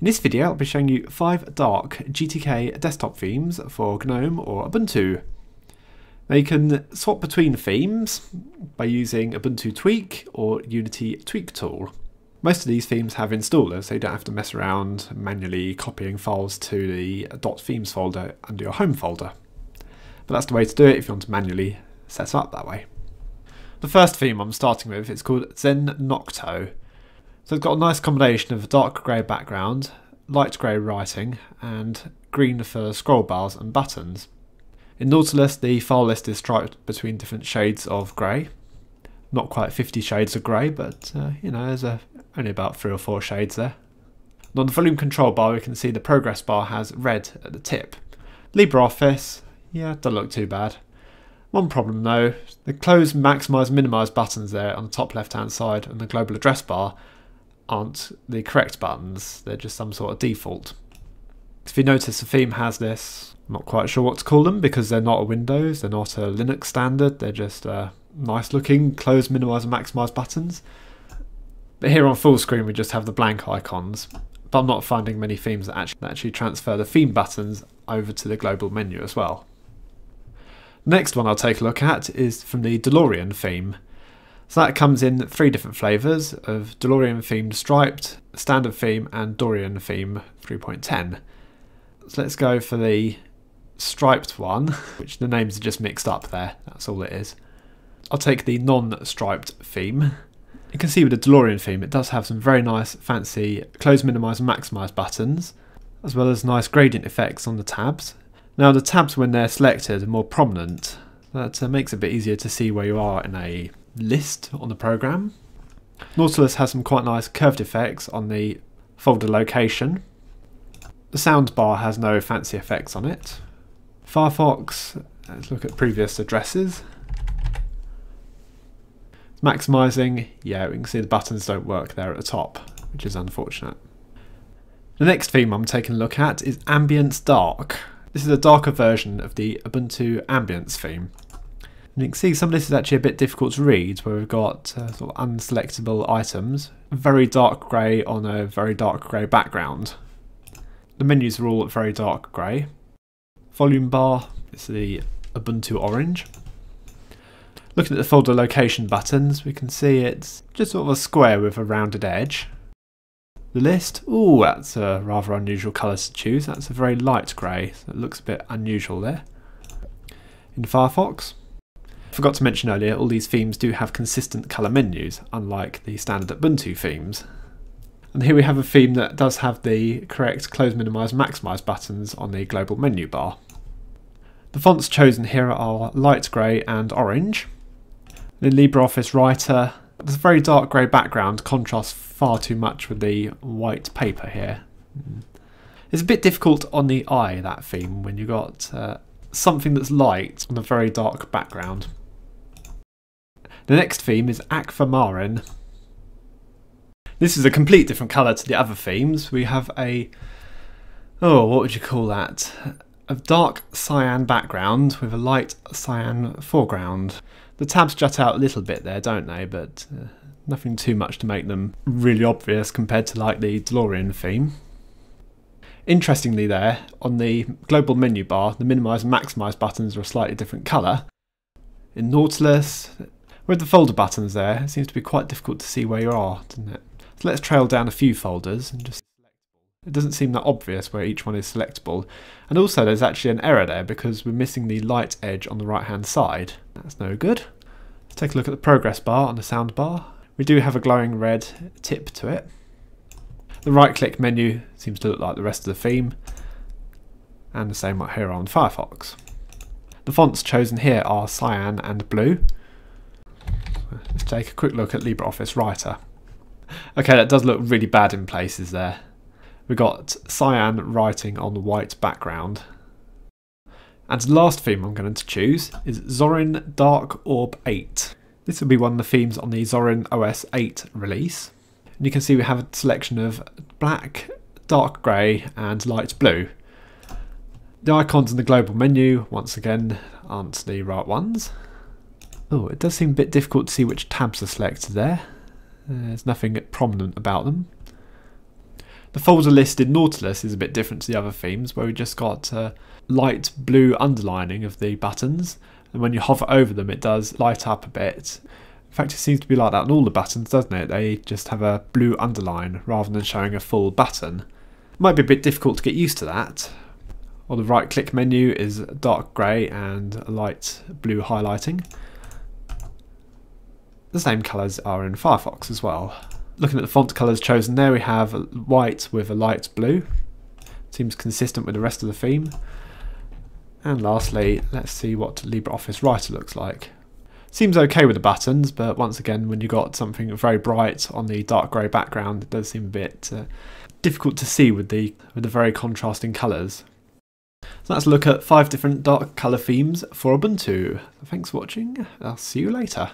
In this video I'll be showing you 5 dark GTK desktop themes for GNOME or Ubuntu. Now you can swap between themes by using Ubuntu Tweak or Unity Tweak Tool. Most of these themes have installers so you don't have to mess around manually copying files to the .themes folder under your home folder. But that's the way to do it if you want to manually set up that way. The first theme I'm starting with is called Zen Nokto. So it's got a nice combination of a dark grey background, light grey writing, and green for scroll bars and buttons. In Nautilus, the file list is striped between different shades of grey. Not quite 50 shades of grey, but uh, you know, there's a, only about three or four shades there. And on the volume control bar, we can see the progress bar has red at the tip. LibreOffice, yeah, doesn't look too bad. One problem though, the close, maximise, minimise buttons there on the top left hand side and the global address bar aren't the correct buttons, they're just some sort of default. If you notice the theme has this, I'm not quite sure what to call them because they're not a Windows, they're not a Linux standard, they're just uh, nice looking close, minimise and maximise buttons. But here on full screen we just have the blank icons, but I'm not finding many themes that actually, that actually transfer the theme buttons over to the global menu as well. Next one I'll take a look at is from the DeLorean theme. So that comes in three different flavours of DeLorean themed striped, standard theme and DeLorean theme 3.10. So let's go for the striped one, which the names are just mixed up there, that's all it is. I'll take the non-striped theme. You can see with the DeLorean theme it does have some very nice fancy close, minimise and maximise buttons, as well as nice gradient effects on the tabs. Now the tabs when they're selected are more prominent, that uh, makes it a bit easier to see where you are in a list on the program. Nautilus has some quite nice curved effects on the folder location. The sound bar has no fancy effects on it. Firefox, let's look at previous addresses. Maximising, yeah, we can see the buttons don't work there at the top, which is unfortunate. The next theme I'm taking a look at is Ambiance Dark. This is a darker version of the Ubuntu Ambiance theme. And you can see some of this is actually a bit difficult to read, where we've got uh, sort of unselectable items, very dark grey on a very dark grey background. The menus are all very dark grey. Volume bar is the Ubuntu orange. Looking at the folder location buttons, we can see it's just sort of a square with a rounded edge. The list, ooh, that's a rather unusual colour to choose. That's a very light grey, so it looks a bit unusual there. In Firefox, Forgot to mention earlier, all these themes do have consistent colour menus, unlike the standard Ubuntu themes. And here we have a theme that does have the correct close, minimise, maximise buttons on the global menu bar. The fonts chosen here are light grey and orange. In LibreOffice Writer, a very dark grey background contrasts far too much with the white paper here. It's a bit difficult on the eye, that theme, when you've got uh, something that's light on a very dark background. The next theme is Aquamarine. This is a complete different colour to the other themes. We have a, oh, what would you call that? A dark cyan background with a light cyan foreground. The tabs jut out a little bit there, don't they? But uh, nothing too much to make them really obvious compared to like the DeLorean theme. Interestingly there, on the global menu bar, the minimise and maximise buttons are a slightly different colour. In Nautilus, with the folder buttons there, it seems to be quite difficult to see where you are, doesn't it? So let's trail down a few folders and just it doesn't seem that obvious where each one is selectable. And also there's actually an error there because we're missing the light edge on the right hand side. That's no good. Let's take a look at the progress bar on the sound bar. We do have a glowing red tip to it. The right click menu seems to look like the rest of the theme. And the same right here on Firefox. The fonts chosen here are cyan and blue. Let's take a quick look at LibreOffice Writer. Okay, that does look really bad in places there. We've got cyan writing on the white background. And the last theme I'm going to choose is Zorin Dark Orb 8. This will be one of the themes on the Zorin OS 8 release. And you can see we have a selection of black, dark grey and light blue. The icons in the global menu, once again, aren't the right ones. Oh, it does seem a bit difficult to see which tabs are selected there. There's nothing prominent about them. The folder list in Nautilus is a bit different to the other themes, where we just got a light blue underlining of the buttons, and when you hover over them, it does light up a bit. In fact, it seems to be like that on all the buttons, doesn't it? They just have a blue underline rather than showing a full button. It might be a bit difficult to get used to that. Or the right click menu is dark grey and light blue highlighting. The same colours are in Firefox as well. Looking at the font colours chosen there, we have white with a light blue. Seems consistent with the rest of the theme. And lastly, let's see what LibreOffice Writer looks like. Seems okay with the buttons, but once again, when you've got something very bright on the dark grey background, it does seem a bit uh, difficult to see with the with the very contrasting colours. So let's look at five different dark colour themes for Ubuntu. Thanks for watching. I'll see you later.